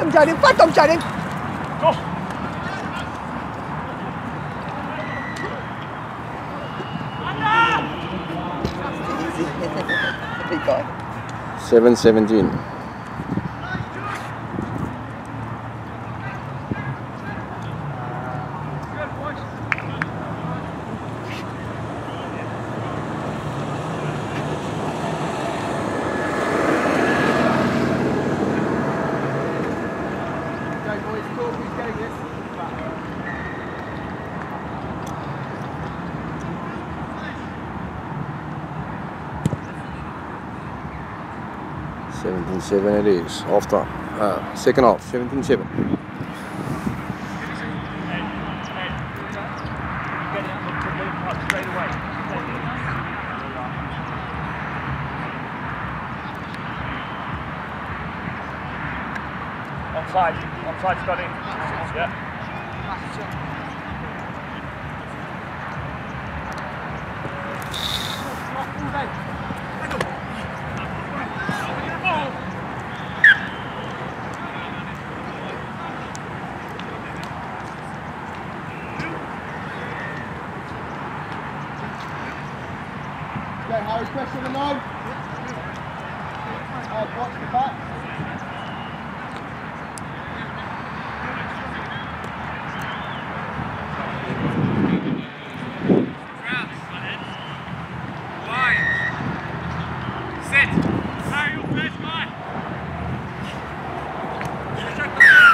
động trời đi phát động trời đi Go. Seven 717 17.7 it is, off time. uh, second half, 17.7. Offside, offside Scotty. Yeah. Go Harry, pressure the line. Uh, watch the back.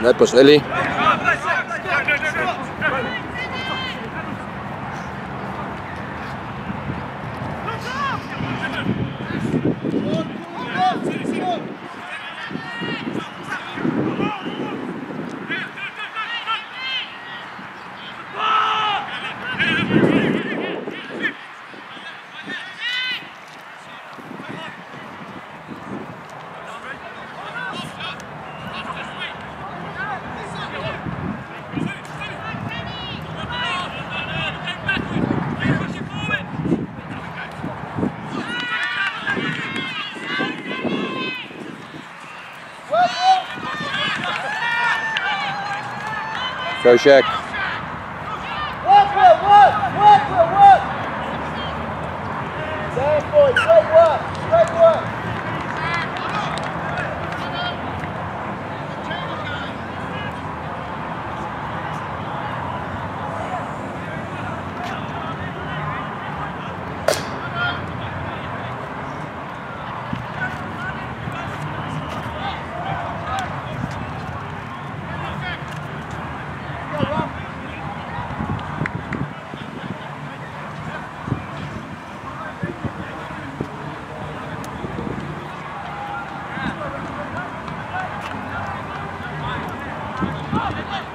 Najprej Eli. Early. Come on, come.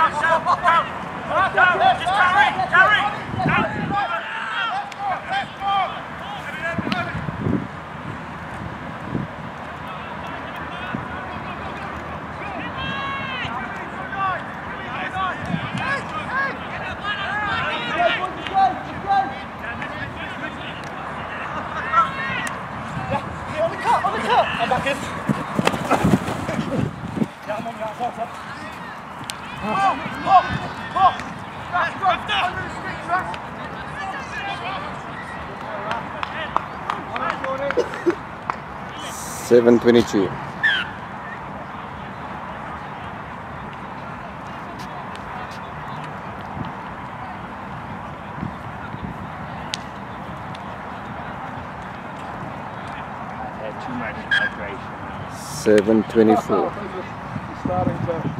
Down, Sam, down. Down, down. Just carry, carry. Down. On the on the on. Seven twenty-four. Starting to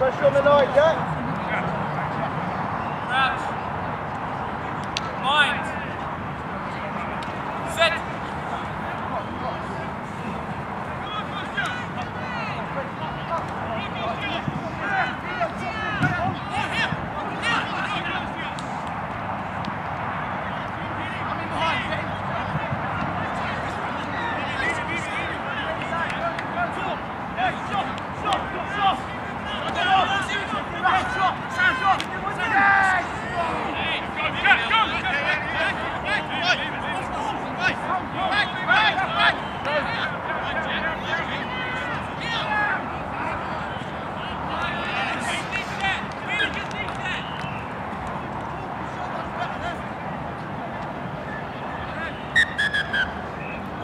Pressure on the line, Jack.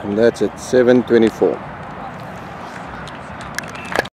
And that's at 7.24.